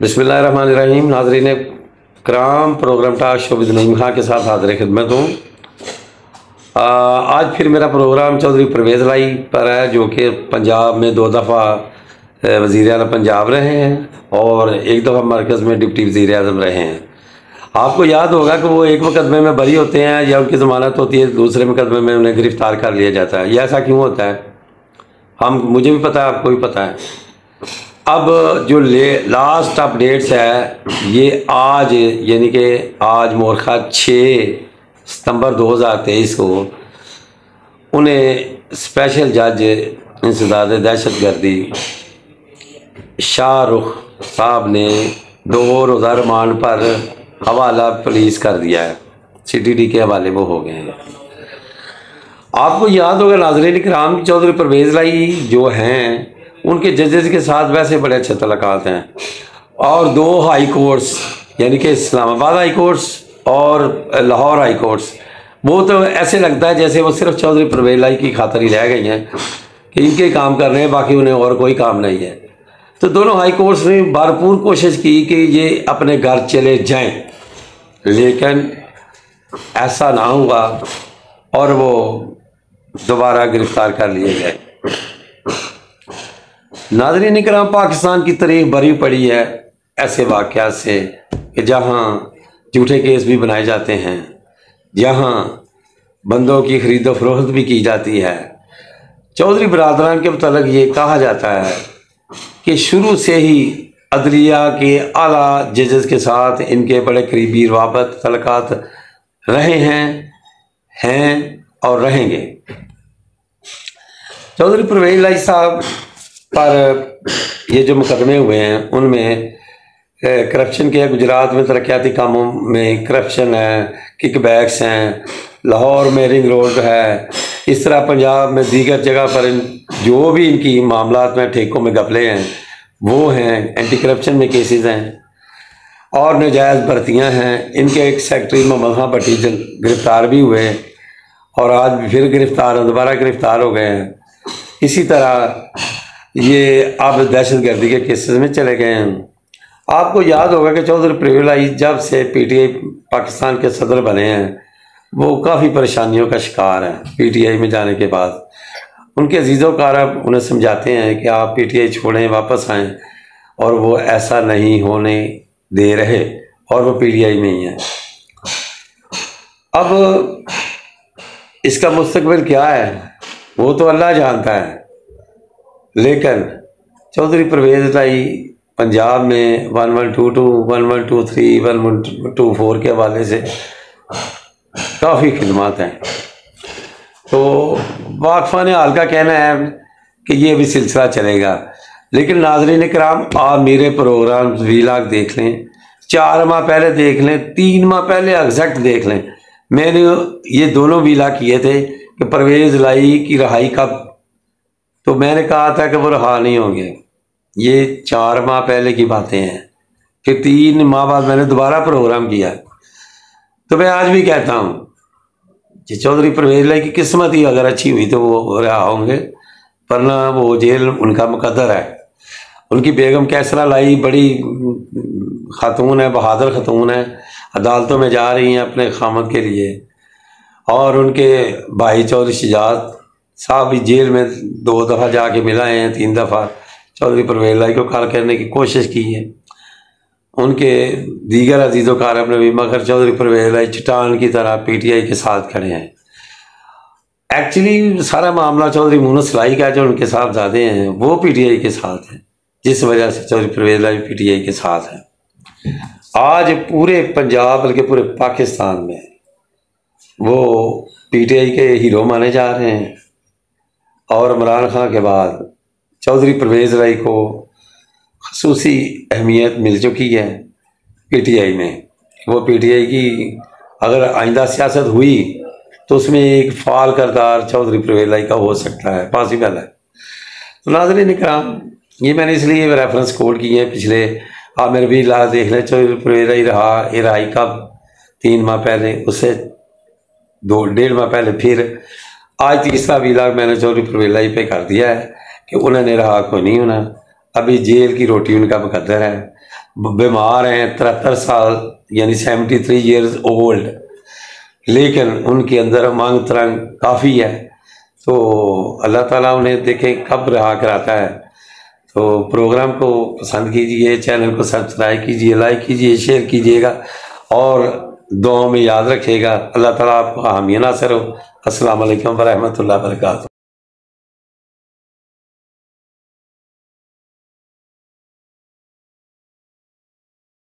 बिसमीम नाजरीन, कराम प्रोग्राम टाक शोबिद नईम खां के साथ हाजिर खिदमत हूँ। आज फिर मेरा प्रोग्राम चौधरी परवेज़ लाई पर है, जो कि पंजाब में दो दफ़ा वज़ी अल पंजाब रहे हैं और एक दफ़ा मरकज़ में डिप्टी वज़ी अजम रहे हैं। आपको याद होगा कि वो एक मुकदमे में बरी होते हैं या उनकी ज़मानत होती है, दूसरे मुकदमे में उन्हें गिरफ़्तार कर लिया जाता है। ये ऐसा क्यों होता है? हम, मुझे भी पता है, आपको भी पता है। अब जो ले लास्ट अपडेट्स है, ये आज, यानी कि आज मोरखा छः सितंबर 2023 को उन्हें स्पेशल जज इंसदाद दहशत गर्दी शाहरुख साहब ने दो रोज़ा रमान पर हवाला पुलिस कर दिया है। सी के हवाले वो हो गए हैं। आपको याद होगा, नाजरीन कराम चौधरी परवेज़ लाई जो हैं उनके जजेस के साथ वैसे बड़े अच्छे तलक़ात हैं। और दो हाई कोर्ट्स, यानी कि इस्लामाबाद हाई कोर्ट्स और लाहौर हाई कोर्ट्स। वो तो ऐसे लगता है जैसे वो सिर्फ़ चौधरी परवेज़ लाई की खातर ही रह गई हैं कि इनके काम कर रहे हैं, बाकी उन्हें और कोई काम नहीं है। तो दोनों हाई कोर्ट्स ने भरपूर कोशिश की कि ये अपने घर चले जाएँ। लेकिन ऐसा ना हुआ और वो दोबारा गिरफ़्तार कर लिए गए। नाजरीन कराम पाकिस्तान की तारीख भरी पड़ी है ऐसे वाक़ से कि जहाँ झूठे केस भी बनाए जाते हैं, जहाँ बंदों की खरीदो फरोख्त भी की जाती है। चौधरी बरदरान के मतलब ये कहा जाता है कि शुरू से ही अदलिया के आला जजेस के साथ इनके बड़े करीबी रवाबत, तलक़ात रहे हैं हैं और रहेंगे। चौधरी परवेज लाई साहब पर ये जो मुकदमे हुए हैं, उनमें करप्शन के गुजरात में तरक्याती कामों में करप्शन है किकबैक्स हैं, लाहौर में रिंग रोड है, इस तरह पंजाब में दीगर जगह पर जो भी इनकी मामला में ठेकों में गपले हैं, वो हैं एंटी करप्शन में केसेस हैं, और नजायज़ भर्तियाँ हैं। इनके एक सेक्रेटरी मोहम्मद खां भट्टी गिरफ़्तार भी हुए और आज फिर गिरफ़्तार दोबारा गिरफ़्तार हो गए हैं। इसी तरह ये अब दहशत गर्दी के केसेस में चले गए हैं। आपको याद होगा कि चौधरी प्रिवलाई जब से पीटीआई पाकिस्तान के सदर बने हैं, वो काफ़ी परेशानियों का शिकार है पीटीआई में जाने के बाद। उनके अजीज़ों कारब उन्हें समझाते हैं कि आप पीटीआई छोड़ें, वापस आएँ और वो ऐसा नहीं होने दे रहे और वो पीटीआई में ही है। अब इसका मुस्तकबिल क्या है? वो तो अल्लाह जानता है। लेकिन चौधरी परवेज लाई पंजाब में one one two two, one one two three, one one two four के हवाले से काफ़ी खिदमत हैं। तो वाकफा ने हाल का कहना है कि ये भी सिलसिला चलेगा। लेकिन नाजरीन कराम आप मेरे प्रोग्राम वीलाग देख लें, चार माह पहले देख लें, तीन माह पहले एग्जैक्ट देख लें। मैंने ये दोनों वीला किए थे कि परवेज़ लाई की रहाई कब तो मैंने कहा था कि वो रहा नहीं होंगे। ये चार माह पहले की बातें हैं फिर तीन माह बाद मैंने दोबारा प्रोग्राम किया। तो मैं आज भी कहता हूँ, जी चौधरी परवेज लाई की किस्मत ही अगर अच्छी हुई तो वो रहा होंगे, पर ना वो जेल उनका मुकदर है। उनकी बेगम कैसरा लाई, बड़ी खातून है, बहादुर खातून है। अदालतों में जा रही हैं अपने खामद के लिए। और उनके भाई चौधरी शजात साहब भी जेल में दो दफ़ा जाके मिलाए हैं, तीन दफ़ा। चौधरी परवेज लाई को कल करने की कोशिश की है। उनके दीगर अजीज़ों कारब ने भी, मगर चौधरी परवेज लाई चटान की तरह पीटीआई के साथ खड़े हैं। एक्चुअली सारा मामला चौधरी मूनस लाई का जो उनके साथ ज़्यादा हैं, वो पीटीआई के साथ हैं, जिस वजह से चौधरी परवेज लाई पीटीआई के साथ हैं। आज पूरे पंजाब, बल्कि पूरे पाकिस्तान में, वो पीटीआई के हीरो माने जा रहे हैं। और इमरान खान के बाद चौधरी परवेज़ लाई को खसूसी अहमियत मिल चुकी है पी टी आई में। वो पी टी आई की अगर आइंदा सियासत हुई तो उसमें एक फाल करदार चौधरी परवेज राय का हो सकता है, पॉसिबल है। तो नाजरी ने कहा ये मैंने इसलिए रेफरेंस कोड किए हैं, पिछले आप मेरे भी ला देख लें, चौधरी परवेज लाई रहा, ये रहाई कब? तीन माह पहले, उससे दो, डेढ़ माह पहले फिर आज तीसरा वीलाग मैंने चौधरी परवेज लाई पे कर दिया है कि उन्होंने रहा कोई नहीं होना। अभी जेल की रोटी उनका मुकदर है। बीमार हैं, तिहत्तर साल, यानी सेवेंटी थ्री ईयर्स ओल्ड लेकिन उनके अंदर मांग तरंग काफ़ी है। तो अल्लाह ताला उन्हें देखे कब रहा कराता है। तो प्रोग्राम को पसंद कीजिए, चैनल को सब्सक्राइब कीजिए, लाइक कीजिए, शेयर कीजिएगा। और दुआओं में याद रखिएगा। अल्लाह ताला आपको हामिया नासर हो वालेकुम वरहमतुल्लाहि वबरकातुहू।